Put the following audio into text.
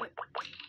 Wait, wait, wait.